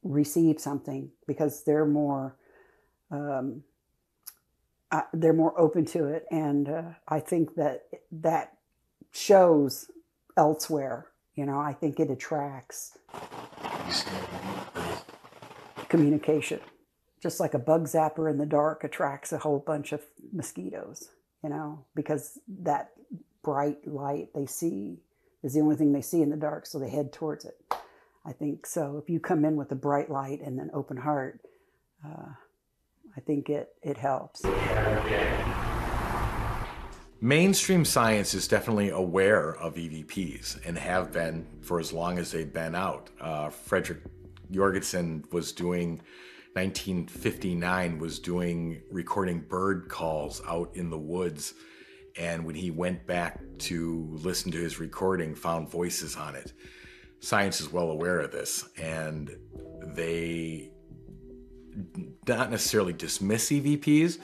receive something because they're more um, uh, they're more open to it, and uh, I think that that shows elsewhere. You know, I think it attracts communication just like a bug zapper in the dark attracts a whole bunch of mosquitoes, you know, because that bright light they see is the only thing they see in the dark, so they head towards it. I think so. If you come in with a bright light and an open heart, uh, I think it, it helps. Mainstream science is definitely aware of EVPs and have been for as long as they've been out. Uh, Frederick Jorgensen was doing 1959 was doing recording bird calls out in the woods. And when he went back to listen to his recording found voices on it. Science is well aware of this. And they not necessarily dismiss evps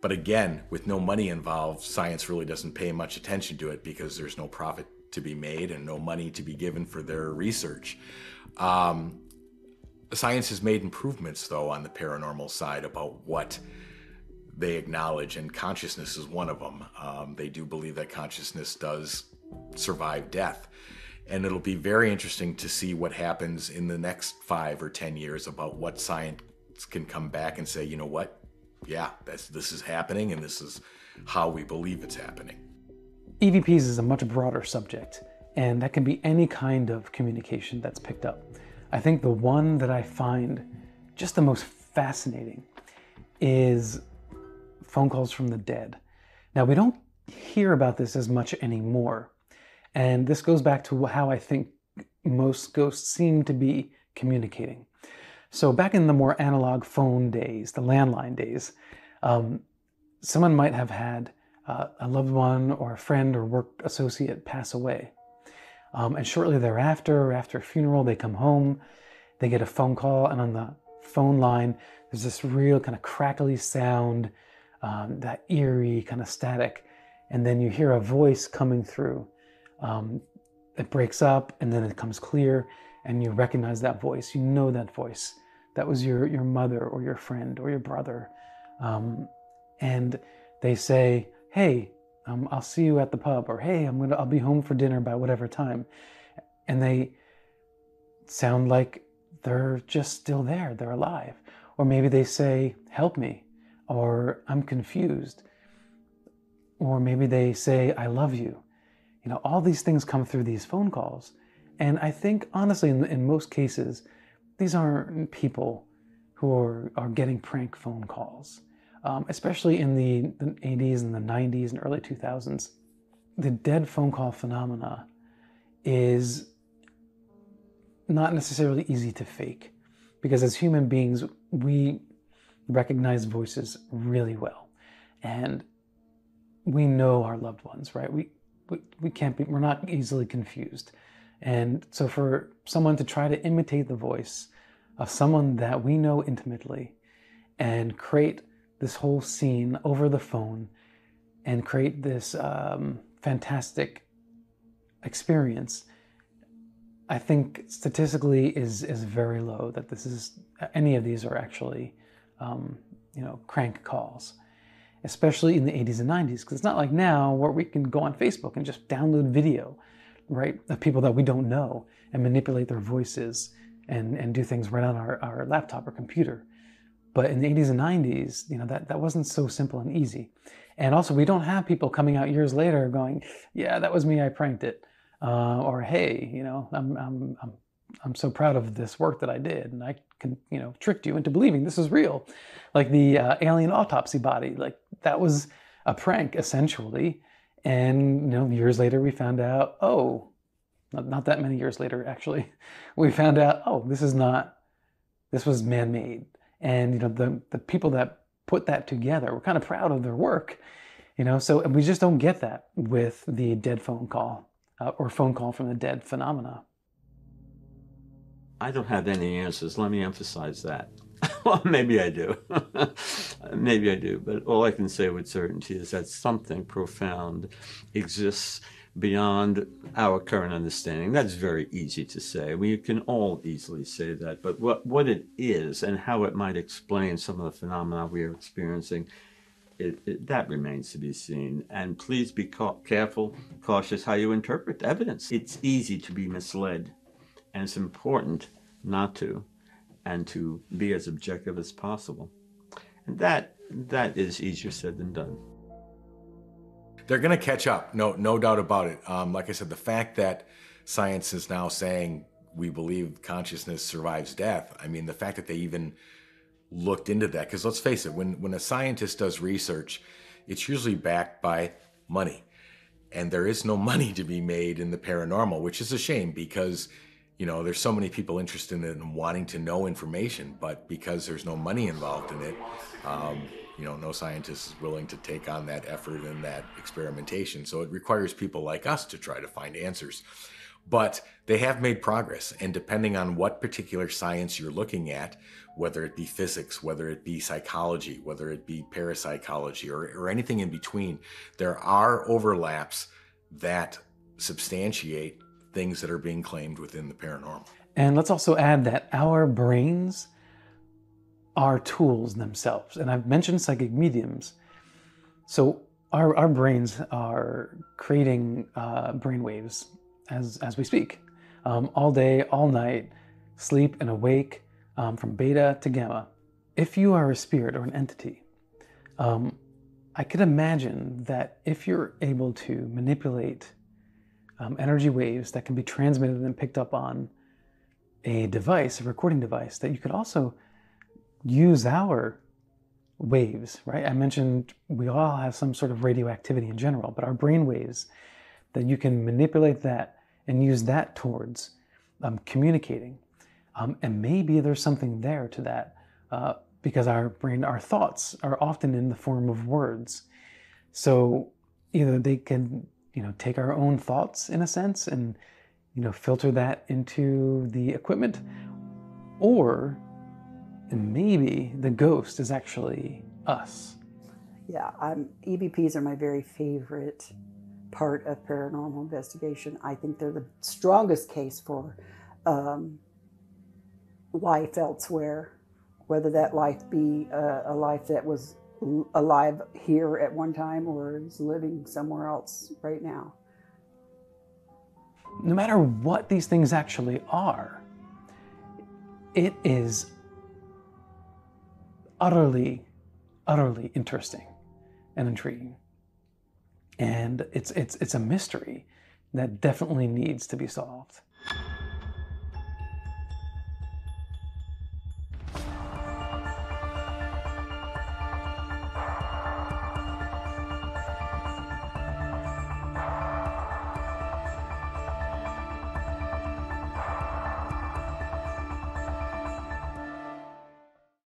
but again with no money involved science really doesn't pay much attention to it because there's no profit to be made and no money to be given for their research um, Science has made improvements, though, on the paranormal side about what they acknowledge, and consciousness is one of them. Um, they do believe that consciousness does survive death. And it'll be very interesting to see what happens in the next five or 10 years about what science can come back and say, you know what? Yeah, this is happening, and this is how we believe it's happening. EVPs is a much broader subject, and that can be any kind of communication that's picked up. I think the one that I find just the most fascinating is phone calls from the dead. Now, we don't hear about this as much anymore. And this goes back to how I think most ghosts seem to be communicating. So, back in the more analog phone days, the landline days, um, someone might have had uh, a loved one or a friend or work associate pass away. Um, and shortly thereafter, after a funeral, they come home, they get a phone call, and on the phone line, there's this real kind of crackly sound, um, that eerie kind of static. And then you hear a voice coming through. Um, it breaks up and then it comes clear, and you recognize that voice. You know that voice. That was your, your mother or your friend or your brother. Um, and they say, Hey, um, I'll see you at the pub, or hey, I'm gonna, I'll be home for dinner by whatever time. And they sound like they're just still there, they're alive. Or maybe they say, help me, or I'm confused. Or maybe they say, I love you. You know, all these things come through these phone calls. And I think, honestly, in, in most cases, these aren't people who are, are getting prank phone calls um, especially in the, the 80s and the 90s and early 2000s. The dead phone call phenomena is not necessarily easy to fake because as human beings, we recognize voices really well. And we know our loved ones, right? We, we, we can't be, we're not easily confused. And so for someone to try to imitate the voice of someone that we know intimately and create this whole scene over the phone and create this um, fantastic experience, I think statistically is is very low. That this is any of these are actually, um, you know, crank calls, especially in the 80s and 90s. Because it's not like now where we can go on Facebook and just download video, right, of people that we don't know and manipulate their voices and and do things right on our, our laptop or computer. But in the 80s and 90s, you know, that, that wasn't so simple and easy. And also, we don't have people coming out years later going, yeah, that was me, I pranked it. Uh, or, hey, you know, I'm, I'm, I'm, I'm so proud of this work that I did. And I can, you know, tricked you into believing this is real. Like the uh, alien autopsy body, like that was a prank essentially. And, you know, years later we found out, oh, not, not that many years later, actually, we found out, oh, this is not, this was man made and you know the the people that put that together were kind of proud of their work you know so and we just don't get that with the dead phone call uh, or phone call from the dead phenomena. I don't have any answers. Let me emphasize that well maybe i do maybe i do but all i can say with certainty is that something profound exists beyond our current understanding. That's very easy to say. We can all easily say that. But what, what it is and how it might explain some of the phenomena we are experiencing, it, it, that remains to be seen. And please be ca- careful, cautious how you interpret evidence. It's easy to be misled, and it's important not to, and to be as objective as possible. And that that is easier said than done they're going to catch up. No, no doubt about it. Um, like I said, the fact that science is now saying we believe consciousness survives death. I mean, the fact that they even looked into that, because let's face it, when when a scientist does research, it's usually backed by money, and there is no money to be made in the paranormal, which is a shame because you know there's so many people interested in wanting to know information, but because there's no money involved in it. Um, you know, no scientist is willing to take on that effort and that experimentation. So it requires people like us to try to find answers. But they have made progress, and depending on what particular science you're looking at, whether it be physics, whether it be psychology, whether it be parapsychology, or, or anything in between, there are overlaps that substantiate things that are being claimed within the paranormal. And let's also add that our brains are tools themselves. And I've mentioned psychic mediums. So our, our brains are creating uh, brain waves as, as we speak, um, all day, all night, sleep and awake, um, from beta to gamma. If you are a spirit or an entity, um, I could imagine that if you're able to manipulate um, energy waves that can be transmitted and picked up on a device, a recording device, that you could also use our waves, right? I mentioned we all have some sort of radioactivity in general, but our brain waves, that you can manipulate that and use that towards um, communicating. Um, and maybe there's something there to that uh, because our brain, our thoughts are often in the form of words. So either they can, you know, take our own thoughts in a sense and, you know, filter that into the equipment, or maybe the ghost is actually us. Yeah, um, EVPs are my very favorite part of paranormal investigation. I think they're the strongest case for um, life elsewhere, whether that life be a, a life that was alive here at one time or is living somewhere else right now. No matter what these things actually are, it is utterly, utterly interesting and intriguing. And it's, it's, it's a mystery that definitely needs to be solved.